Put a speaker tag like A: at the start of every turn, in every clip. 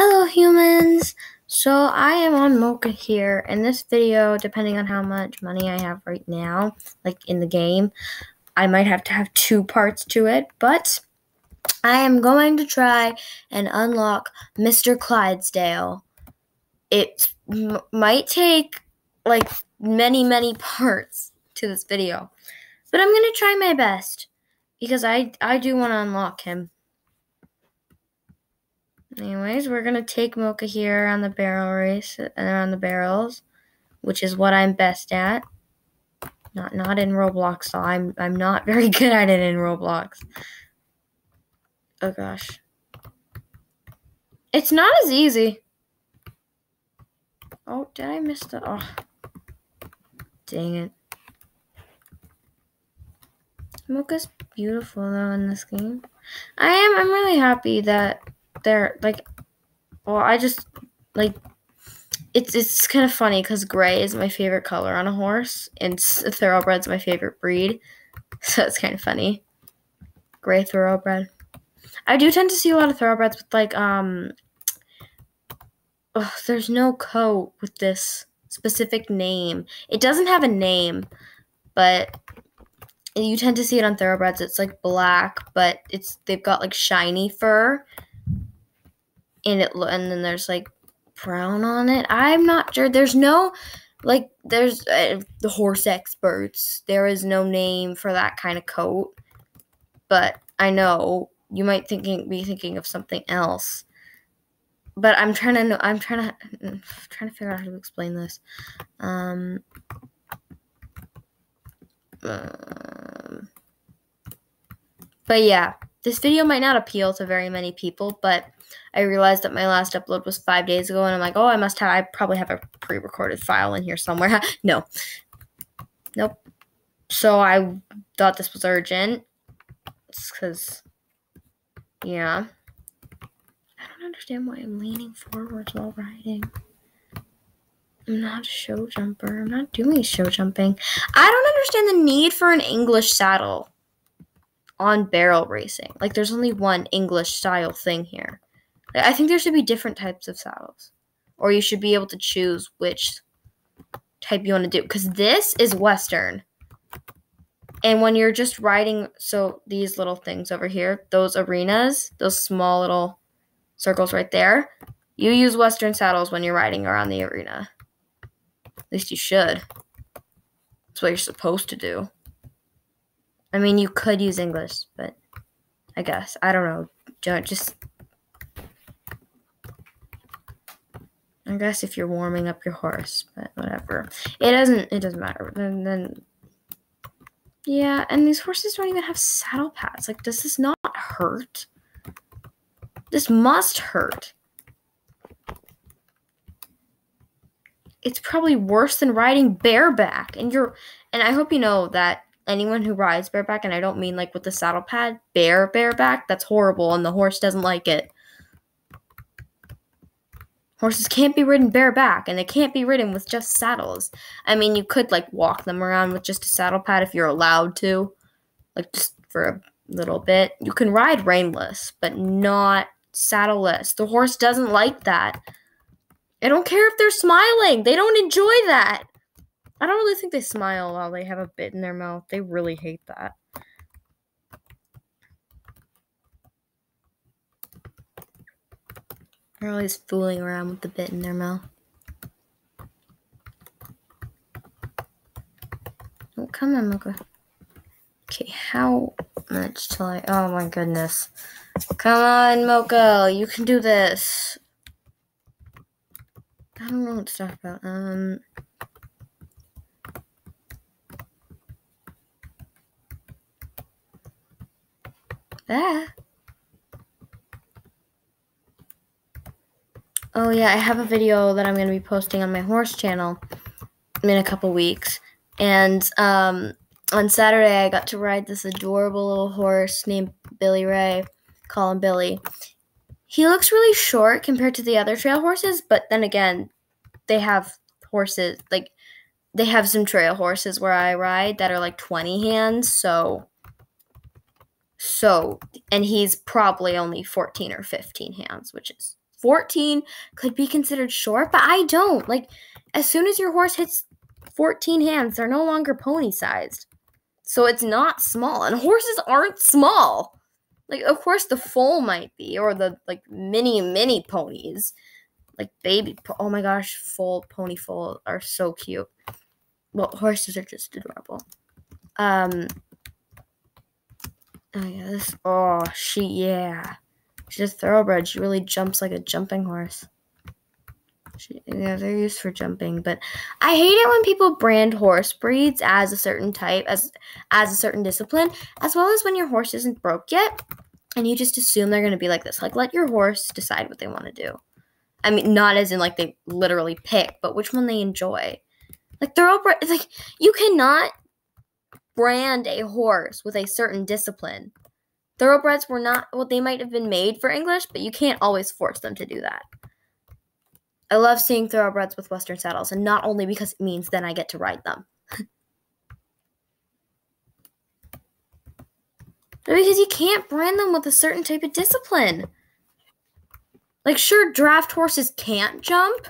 A: Hello humans! So I am on Mocha here. In this video, depending on how much money I have right now, like in the game, I might have to have two parts to it, but I am going to try and unlock Mr. Clydesdale. It might take like many, many parts to this video, but I'm going to try my best because I, I do want to unlock him. Anyways, we're gonna take Mocha here on the barrel race and uh, on the barrels, which is what I'm best at. Not not in Roblox, though. I'm I'm not very good at it in Roblox. Oh gosh. It's not as easy. Oh, did I miss the oh dang it. Mocha's beautiful though in this game. I am I'm really happy that they're like well i just like it's it's kind of funny because gray is my favorite color on a horse and thoroughbred's my favorite breed. So it's kind of funny. Gray thoroughbred. I do tend to see a lot of thoroughbreds with like um oh, there's no coat with this specific name. It doesn't have a name but you tend to see it on thoroughbreds. It's like black but it's they've got like shiny fur and it and then there's like brown on it. I'm not sure. There's no like there's uh, the horse experts. There is no name for that kind of coat, but I know you might thinking be thinking of something else. But I'm trying to know. I'm trying to I'm trying to figure out how to explain this. Um, um, but yeah, this video might not appeal to very many people, but I realized that my last upload was five days ago, and I'm like, oh, I must have, I probably have a pre recorded file in here somewhere. no. Nope. So I thought this was urgent. Because, yeah. I don't understand why I'm leaning forwards while riding. I'm not a show jumper. I'm not doing show jumping. I don't understand the need for an English saddle on barrel racing. Like, there's only one English style thing here. I think there should be different types of saddles, or you should be able to choose which type you want to do. Because this is Western, and when you're just riding, so these little things over here, those arenas, those small little circles right there, you use Western saddles when you're riding around the arena. At least you should. That's what you're supposed to do. I mean, you could use English, but I guess I don't know. Just I guess if you're warming up your horse, but whatever. It doesn't it doesn't matter. Then then Yeah, and these horses don't even have saddle pads. Like does this not hurt? This must hurt. It's probably worse than riding bareback. And you're and I hope you know that anyone who rides bareback, and I don't mean like with the saddle pad, bare bareback, that's horrible and the horse doesn't like it. Horses can't be ridden bareback and they can't be ridden with just saddles. I mean, you could like walk them around with just a saddle pad if you're allowed to, like just for a little bit. You can ride reinless, but not saddleless. The horse doesn't like that. I don't care if they're smiling, they don't enjoy that. I don't really think they smile while they have a bit in their mouth. They really hate that. They're always fooling around with the bit in their mouth. Oh, come on, Mocha. Okay, how much till I. Oh my goodness. Come on, Mocha. You can do this. I don't know what to talk about. Um. Ah. Oh yeah, I have a video that I'm going to be posting on my horse channel in a couple weeks. And um, on Saturday, I got to ride this adorable little horse named Billy Ray. Call him Billy. He looks really short compared to the other trail horses, but then again, they have horses like they have some trail horses where I ride that are like 20 hands, so so and he's probably only 14 or 15 hands, which is 14 could be considered short, but I don't. Like, as soon as your horse hits 14 hands, they're no longer pony sized. So it's not small. And horses aren't small. Like, of course, the foal might be, or the like mini, mini ponies. Like baby, po- oh my gosh, foal, pony foal are so cute. Well, horses are just adorable. Um, oh yeah, this, oh, she, yeah. She's a thoroughbred. She really jumps like a jumping horse. She, yeah, they're used for jumping, but I hate it when people brand horse breeds as a certain type, as as a certain discipline, as well as when your horse isn't broke yet, and you just assume they're gonna be like this. Like, let your horse decide what they want to do. I mean, not as in like they literally pick, but which one they enjoy. Like thoroughbred, like you cannot brand a horse with a certain discipline. Thoroughbreds were not, well, they might have been made for English, but you can't always force them to do that. I love seeing thoroughbreds with Western saddles, and not only because it means then I get to ride them. because you can't brand them with a certain type of discipline. Like, sure, draft horses can't jump,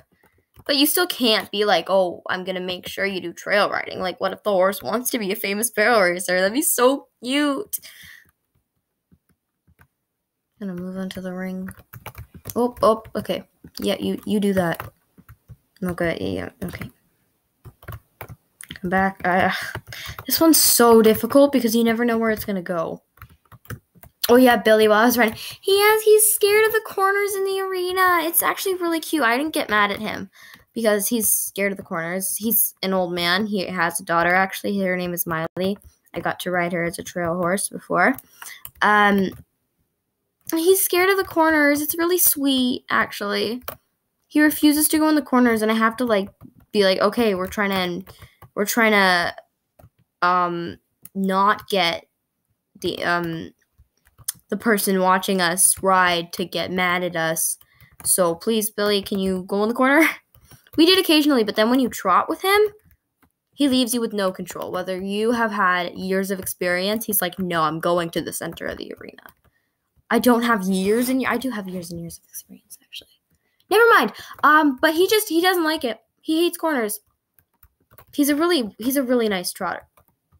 A: but you still can't be like, oh, I'm gonna make sure you do trail riding. Like, what if the horse wants to be a famous barrel racer? That'd be so cute. Gonna move on to the ring. Oh, oh, okay. Yeah, you you do that. Okay, yeah, yeah, okay. Come back. Uh, this one's so difficult because you never know where it's gonna go. Oh yeah, Billy while I was running. He has he's scared of the corners in the arena. It's actually really cute. I didn't get mad at him because he's scared of the corners. He's an old man. He has a daughter actually. Her name is Miley. I got to ride her as a trail horse before. Um He's scared of the corners. It's really sweet, actually. He refuses to go in the corners, and I have to like be like, okay, we're trying to, we're trying to, um, not get the um, the person watching us ride to get mad at us. So please, Billy, can you go in the corner? We did occasionally, but then when you trot with him, he leaves you with no control. Whether you have had years of experience, he's like, no, I'm going to the center of the arena. I don't have years and I do have years and years of experience actually. Never mind. Um, but he just he doesn't like it. He hates corners. He's a really he's a really nice trotter.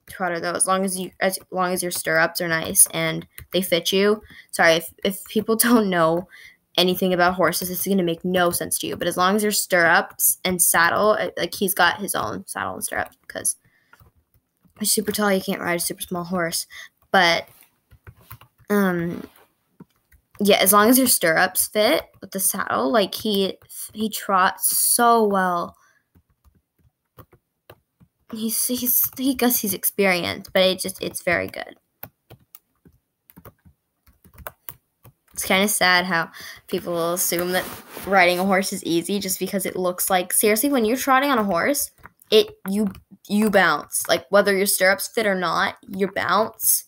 A: Trotter though, as long as you as long as your stirrups are nice and they fit you. Sorry if if people don't know anything about horses, this is gonna make no sense to you. But as long as your stirrups and saddle, uh, like he's got his own saddle and stirrups because he's super tall. You can't ride a super small horse. But um yeah, as long as your stirrups fit with the saddle, like he he trots so well. He's he's he guess he's experienced, but it just it's very good. It's kind of sad how people assume that riding a horse is easy just because it looks like seriously when you're trotting on a horse, it you you bounce. Like whether your stirrups fit or not, you bounce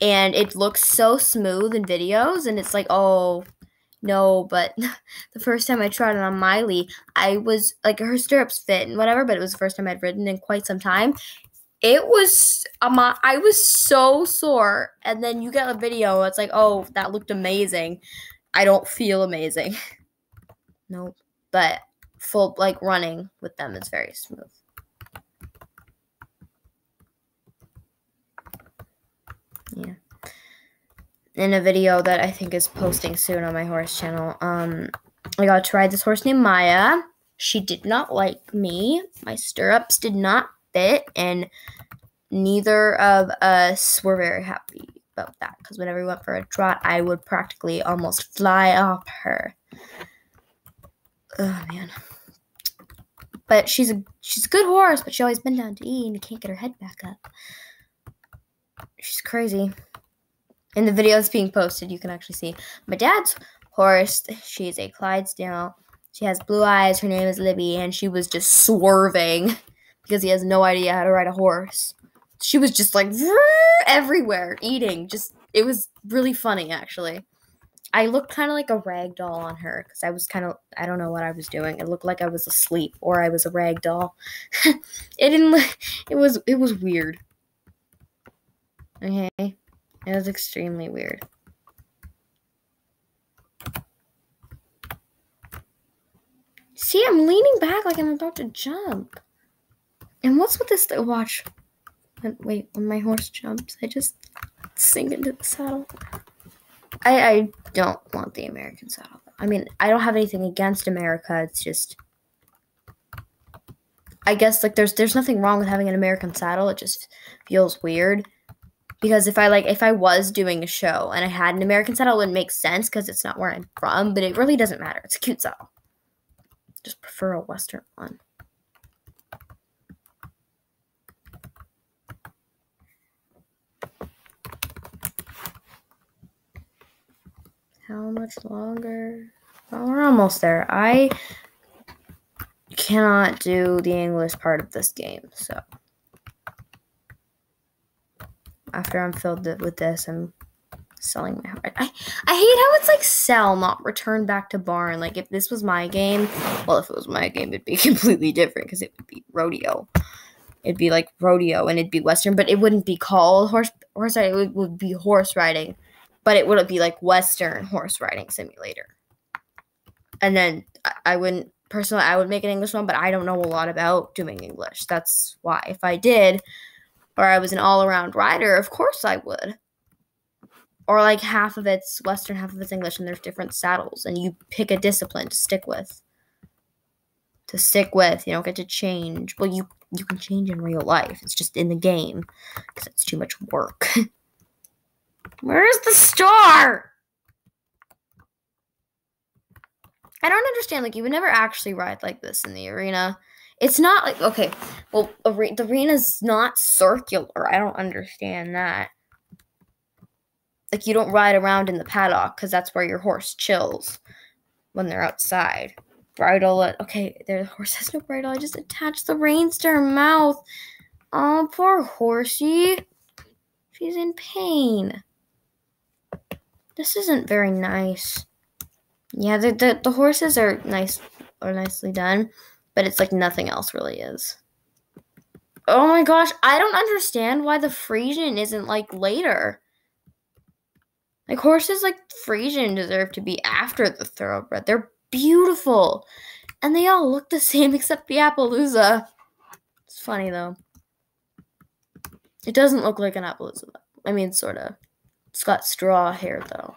A: and it looks so smooth in videos and it's like oh no but the first time i tried it on miley i was like her stirrups fit and whatever but it was the first time i'd ridden in quite some time. It was um, i was so sore and then you get a video it's like oh that looked amazing. I don't feel amazing. Nope. But full like running with them is very smooth yeah in a video that I think is posting soon on my horse channel. Um, I got to ride this horse named Maya. She did not like me. My stirrups did not fit, and neither of us were very happy about that because whenever we went for a trot, I would practically almost fly off her. Oh man. But she's a she's a good horse, but she always bent down to eat and you can't get her head back up. She's crazy. In the video that's being posted, you can actually see my dad's horse. She's a Clydesdale. She has blue eyes. Her name is Libby, and she was just swerving because he has no idea how to ride a horse. She was just like everywhere, eating. Just it was really funny, actually. I looked kind of like a rag doll on her because I was kind of I don't know what I was doing. It looked like I was asleep or I was a rag doll. it didn't. It was it was weird. Okay. It was extremely weird. See, I'm leaning back like I'm about to jump. And what's with this? Th- watch. Wait, when my horse jumps, I just sink into the saddle. I, I don't want the American saddle. I mean, I don't have anything against America. It's just, I guess like there's there's nothing wrong with having an American saddle. It just feels weird because if I like if I was doing a show and I had an American saddle, it would make sense because it's not where I'm from. But it really doesn't matter. It's a cute saddle. Just prefer a Western one. How much longer? Well, we're almost there. I cannot do the English part of this game, so after I'm filled with this, I'm selling my heart. I, I hate how it's like sell, not return back to barn. Like if this was my game, well, if it was my game, it'd be completely different because it would be rodeo. It'd be like rodeo and it'd be western, but it wouldn't be called horse horse riding. It would, would be horse riding but it wouldn't be like Western horse riding simulator. And then I wouldn't personally I would make an English one, but I don't know a lot about doing English. That's why if I did, or I was an all around rider, of course I would. Or like half of it's Western, half of it's English, and there's different saddles, and you pick a discipline to stick with. To stick with, you don't get to change. Well, you you can change in real life. It's just in the game because it's too much work. Where's the star? I don't understand. Like, you would never actually ride like this in the arena. It's not like, okay, well, are- the arena's not circular. I don't understand that. Like, you don't ride around in the paddock because that's where your horse chills when they're outside. Bridle, it. okay, the horse has no bridle. I just attached the reins to her mouth. Oh, poor horsey. She's in pain. This isn't very nice. Yeah, the, the, the horses are nice or nicely done, but it's like nothing else really is. Oh my gosh, I don't understand why the Friesian isn't like later. Like horses like Friesian deserve to be after the thoroughbred. They're beautiful. And they all look the same except the Appaloosa. It's funny though. It doesn't look like an Appaloosa. I mean, sort of. It's got straw hair though.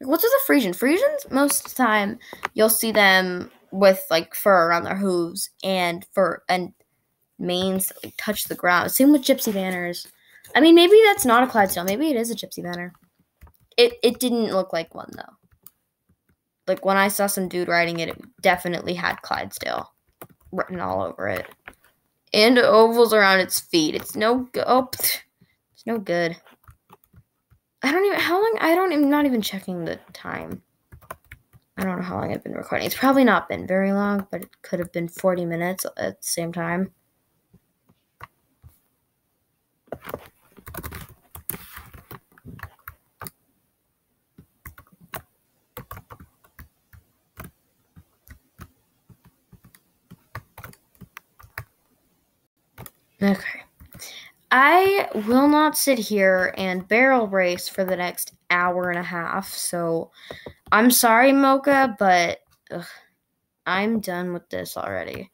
A: What's with the Friesian? Friesians, most of the time, you'll see them with like fur around their hooves and fur and manes that like touch the ground. Same with Gypsy Vanners. I mean, maybe that's not a Clydesdale. Maybe it is a Gypsy Vanner. It it didn't look like one though. Like when I saw some dude riding it, it definitely had Clydesdale written all over it, and ovals around its feet. It's no good. Oh, it's no good. I don't even how long I don't I'm not even checking the time. I don't know how long I've been recording. It's probably not been very long, but it could have been 40 minutes at the same time. Okay. I will not sit here and barrel race for the next hour and a half. So I'm sorry, Mocha, but ugh, I'm done with this already.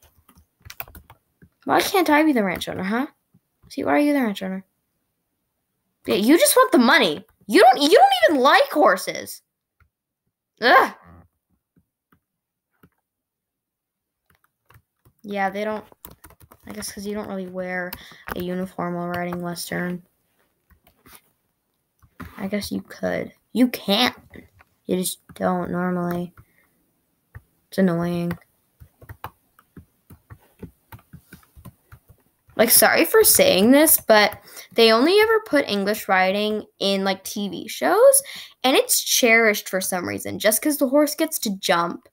A: Why can't I be the ranch owner, huh? See, why are you the ranch owner? Yeah, you just want the money. You don't. You don't even like horses. Ugh. Yeah, they don't. I guess because you don't really wear a uniform while riding Western. I guess you could. You can. You just don't normally. It's annoying. Like, sorry for saying this, but they only ever put English riding in like TV shows, and it's cherished for some reason just because the horse gets to jump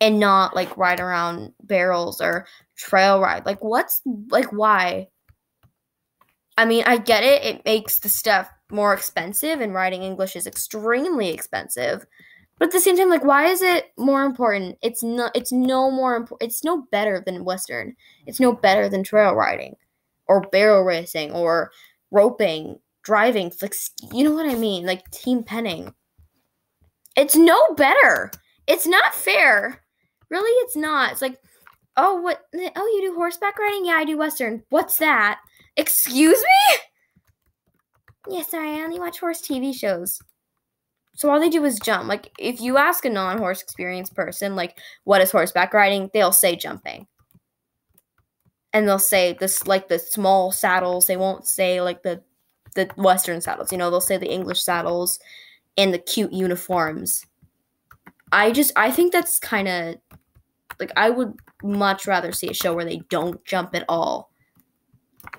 A: and not like ride around barrels or trail ride. Like, what's like, why? I mean, I get it. It makes the stuff more expensive, and riding English is extremely expensive. But at the same time, like, why is it more important? It's not. It's no more important. It's no better than Western. It's no better than trail riding, or barrel racing, or roping, driving. You know what I mean? Like team penning. It's no better. It's not fair Really, it's not. It's like, oh, what? Oh, you do horseback riding? Yeah, I do western. What's that? Excuse me? Yeah, sorry, I only watch horse TV shows. So all they do is jump. Like if you ask a non-horse experienced person, like, what is horseback riding? They'll say jumping. And they'll say this like the small saddles. They won't say like the the western saddles. You know, they'll say the English saddles and the cute uniforms. I just I think that's kind of like I would much rather see a show where they don't jump at all.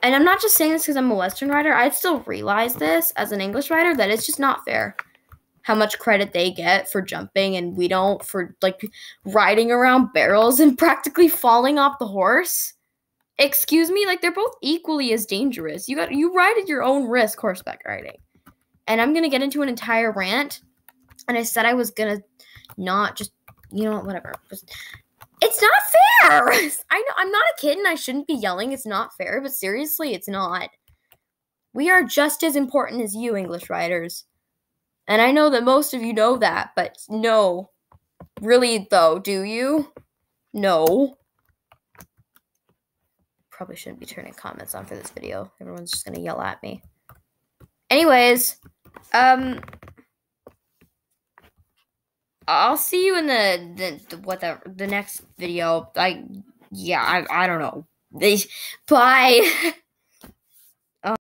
A: And I'm not just saying this because I'm a Western rider. I'd still realize this as an English rider that it's just not fair how much credit they get for jumping and we don't for like riding around barrels and practically falling off the horse. Excuse me, like they're both equally as dangerous. You got you ride at your own risk horseback riding. And I'm going to get into an entire rant and I said I was going to not just you know whatever. It's not fair. I know I'm not a kid and I shouldn't be yelling. It's not fair, but seriously, it's not. We are just as important as you English riders. And I know that most of you know that, but no. Really, though, do you? No. Probably shouldn't be turning comments on for this video. Everyone's just gonna yell at me. Anyways, um, I'll see you in the the, the what the next video. I yeah, I I don't know. Bye.